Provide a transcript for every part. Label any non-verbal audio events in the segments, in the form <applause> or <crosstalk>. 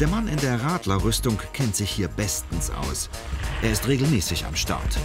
Der Mann in der Radlerrüstung kennt sich hier bestens aus. Er ist regelmäßig am Start.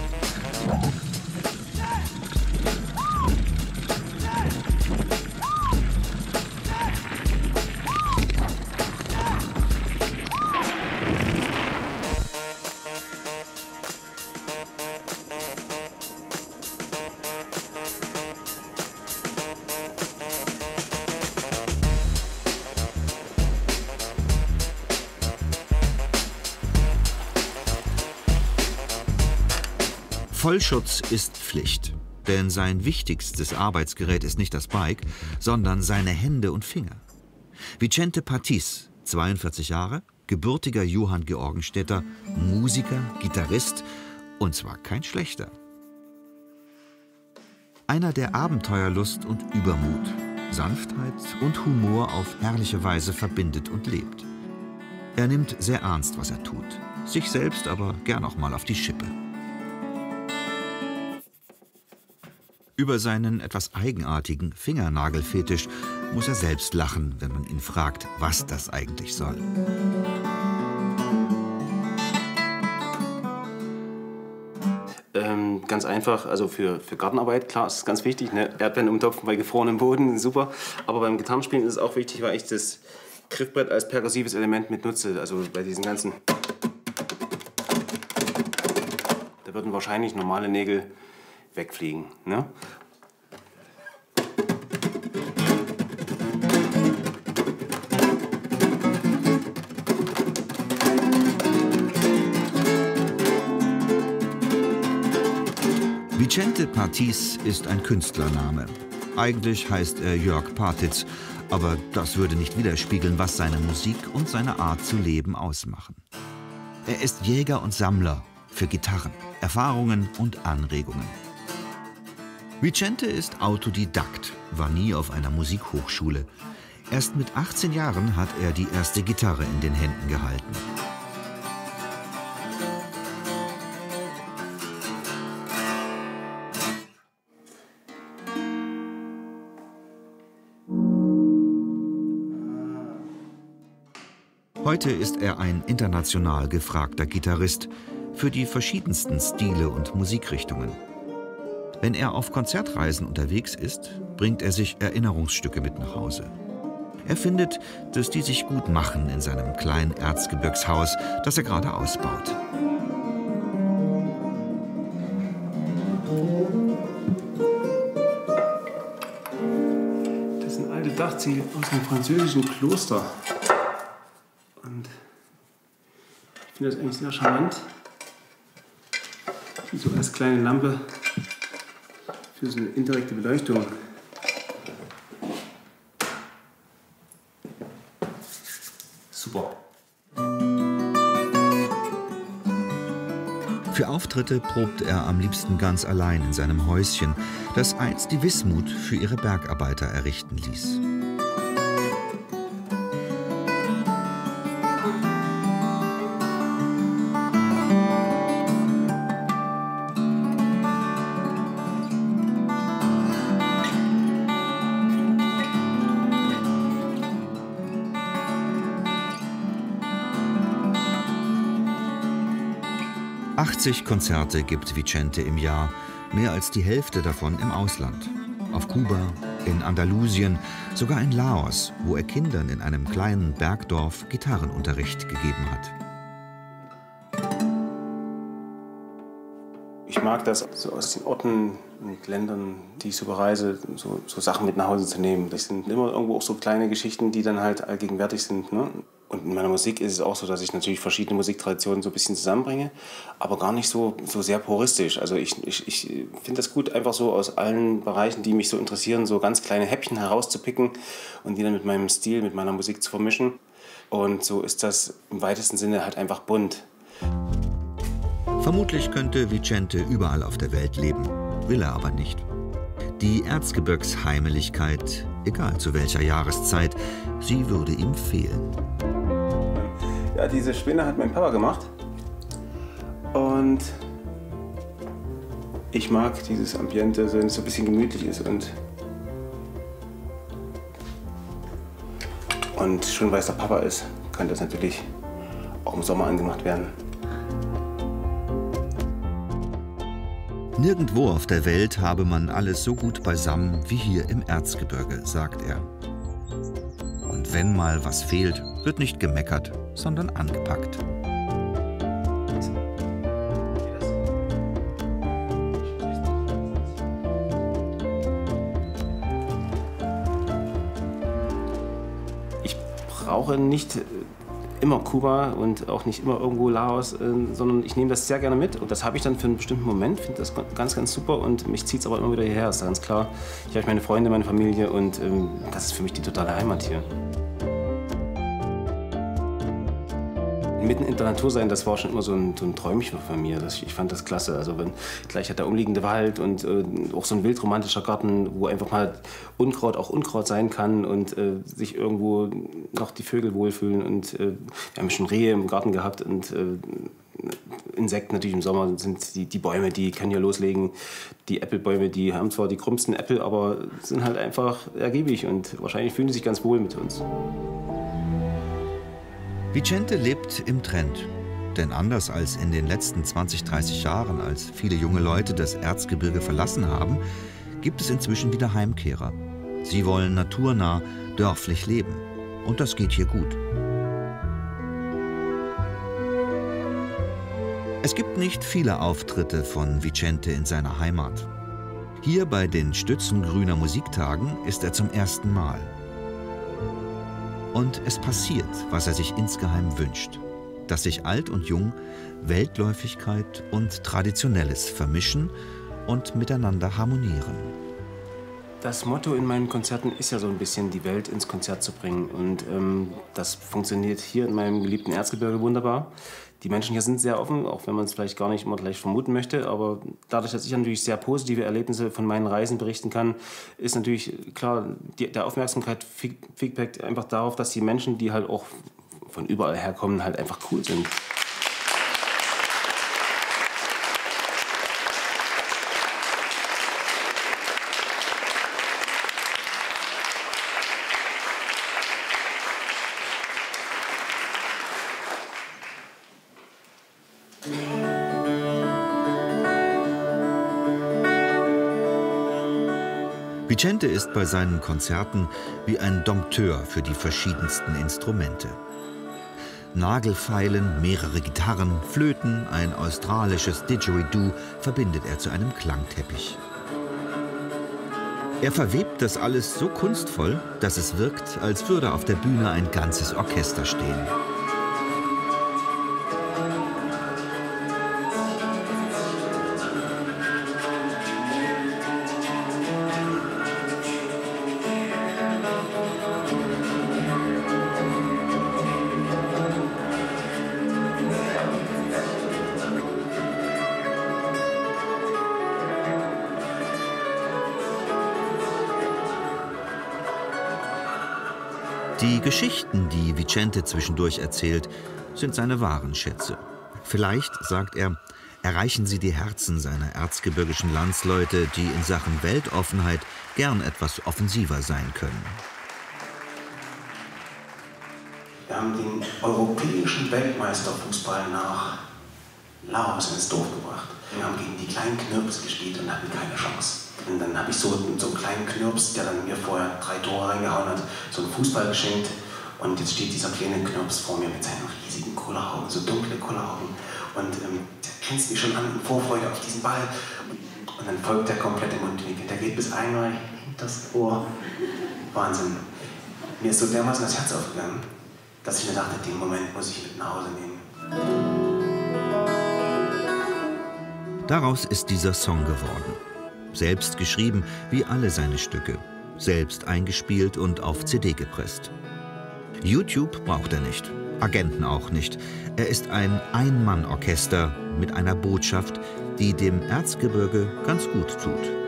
Vollschutz ist Pflicht, denn sein wichtigstes Arbeitsgerät ist nicht das Bike, sondern seine Hände und Finger. Vicente Patis, 42 Jahre, gebürtiger Johann Georgenstädter, Musiker, Gitarrist und zwar kein schlechter. Einer, der Abenteuerlust und Übermut, Sanftheit und Humor auf herrliche Weise verbindet und lebt. Er nimmt sehr ernst, was er tut, sich selbst aber gern auch mal auf die Schippe. Über seinen etwas eigenartigen Fingernagelfetisch muss er selbst lachen, wenn man ihn fragt, was das eigentlich soll. Ähm, ganz einfach, also für, für Gartenarbeit, klar, ist ganz wichtig. Ne? Erdbeeren umtopfen bei gefrorenem Boden, <laughs> super. Aber beim Gitarrenspielen ist es auch wichtig, weil ich das Griffbrett als perkussives Element mit nutze. Also bei diesen ganzen. Da würden wahrscheinlich normale Nägel wegfliegen. Ne? Vicente Partis ist ein Künstlername. Eigentlich heißt er Jörg Partitz, aber das würde nicht widerspiegeln, was seine Musik und seine Art zu leben ausmachen. Er ist Jäger und Sammler für Gitarren, Erfahrungen und Anregungen. Vicente ist Autodidakt, war nie auf einer Musikhochschule. Erst mit 18 Jahren hat er die erste Gitarre in den Händen gehalten. Heute ist er ein international gefragter Gitarrist für die verschiedensten Stile und Musikrichtungen. Wenn er auf Konzertreisen unterwegs ist, bringt er sich Erinnerungsstücke mit nach Hause. Er findet, dass die sich gut machen in seinem kleinen Erzgebirgshaus, das er gerade ausbaut. Das sind alte Dachziegel aus einem französischen Kloster. Und ich finde das eigentlich sehr charmant. So als kleine Lampe für so eine indirekte Beleuchtung. Super. Für Auftritte probt er am liebsten ganz allein in seinem Häuschen, das einst die Wismut für ihre Bergarbeiter errichten ließ. 80 Konzerte gibt Vicente im Jahr, mehr als die Hälfte davon im Ausland. Auf Kuba, in Andalusien, sogar in Laos, wo er Kindern in einem kleinen Bergdorf Gitarrenunterricht gegeben hat. Mag das, so aus den Orten und Ländern, die ich so bereise, so, so Sachen mit nach Hause zu nehmen. Das sind immer irgendwo auch so kleine Geschichten, die dann halt allgegenwärtig sind. Ne? Und in meiner Musik ist es auch so, dass ich natürlich verschiedene Musiktraditionen so ein bisschen zusammenbringe, aber gar nicht so, so sehr puristisch. Also ich, ich, ich finde das gut, einfach so aus allen Bereichen, die mich so interessieren, so ganz kleine Häppchen herauszupicken und die dann mit meinem Stil, mit meiner Musik zu vermischen. Und so ist das im weitesten Sinne halt einfach bunt. Vermutlich könnte Vicente überall auf der Welt leben, will er aber nicht. Die Erzgebirgsheimeligkeit, egal zu welcher Jahreszeit, sie würde ihm fehlen. Ja, diese Spinne hat mein Papa gemacht. Und ich mag dieses Ambiente, wenn es so ein bisschen gemütlich ist und, und schon weil es der Papa ist, kann das natürlich auch im Sommer angemacht werden. Nirgendwo auf der Welt habe man alles so gut beisammen wie hier im Erzgebirge, sagt er. Und wenn mal was fehlt, wird nicht gemeckert, sondern angepackt. Ich brauche nicht immer Kuba und auch nicht immer irgendwo Laos, äh, sondern ich nehme das sehr gerne mit und das habe ich dann für einen bestimmten Moment, finde das ganz, ganz super und mich zieht es aber immer wieder hierher, ist ganz klar. Ich habe meine Freunde, meine Familie und ähm, das ist für mich die totale Heimat hier. Mitten in der Natur sein, das war schon immer so ein, so ein Träumchen von mir. Das, ich fand das klasse. Also wenn gleich hat der umliegende Wald und äh, auch so ein wildromantischer Garten, wo einfach mal Unkraut auch Unkraut sein kann und äh, sich irgendwo noch die Vögel wohlfühlen. Und äh, wir haben schon Rehe im Garten gehabt und äh, Insekten natürlich im Sommer sind die, die Bäume, die können ja loslegen. Die Äpfelbäume, die haben zwar die krummsten Äpfel, aber sind halt einfach ergiebig und wahrscheinlich fühlen sie sich ganz wohl mit uns. Vicente lebt im Trend. Denn anders als in den letzten 20, 30 Jahren, als viele junge Leute das Erzgebirge verlassen haben, gibt es inzwischen wieder Heimkehrer. Sie wollen naturnah, dörflich leben. Und das geht hier gut. Es gibt nicht viele Auftritte von Vicente in seiner Heimat. Hier bei den Stützengrüner Musiktagen ist er zum ersten Mal. Und es passiert, was er sich insgeheim wünscht. Dass sich alt und jung, Weltläufigkeit und Traditionelles vermischen und miteinander harmonieren. Das Motto in meinen Konzerten ist ja so ein bisschen, die Welt ins Konzert zu bringen. Und ähm, das funktioniert hier in meinem geliebten Erzgebirge wunderbar die Menschen hier sind sehr offen, auch wenn man es vielleicht gar nicht immer gleich vermuten möchte. Aber dadurch, dass ich natürlich sehr positive Erlebnisse von meinen Reisen berichten kann, ist natürlich klar die, der Aufmerksamkeit Feedback einfach darauf, dass die Menschen, die halt auch von überall herkommen, halt einfach cool sind. Vicente ist bei seinen Konzerten wie ein Dompteur für die verschiedensten Instrumente. Nagelfeilen, mehrere Gitarren, Flöten, ein australisches Didgeridoo verbindet er zu einem Klangteppich. Er verwebt das alles so kunstvoll, dass es wirkt, als würde auf der Bühne ein ganzes Orchester stehen. Die Geschichten, die Vicente zwischendurch erzählt, sind seine wahren Schätze. Vielleicht, sagt er, erreichen sie die Herzen seiner erzgebirgischen Landsleute, die in Sachen Weltoffenheit gern etwas offensiver sein können. Wir haben den europäischen Weltmeisterfußball nach Laos ins Dorf gebracht. Wir haben gegen die kleinen Knirps gespielt und hatten keine Chance. Und dann habe ich so, so einen kleinen Knirps, der dann mir vorher drei Tore reingehauen hat, so einen Fußball geschenkt. Und jetzt steht dieser kleine Knirps vor mir mit seinen riesigen Kulleraugen, so dunkle Kulleraugen. Und ähm, der grinst mich schon an in Vorfreude auf diesen Ball. Und, dann folgt der komplette Mundwinkel. Der geht bis einmal das Ohr. Wahnsinn. Mir ist so dermaßen das Herz aufgegangen, dass ich mir dachte, den Moment muss ich mit nach Hause nehmen. Daraus ist dieser Song geworden selbst geschrieben wie alle seine Stücke, selbst eingespielt und auf CD gepresst. YouTube braucht er nicht, Agenten auch nicht. Er ist ein Ein-Mann-Orchester mit einer Botschaft, die dem Erzgebirge ganz gut tut.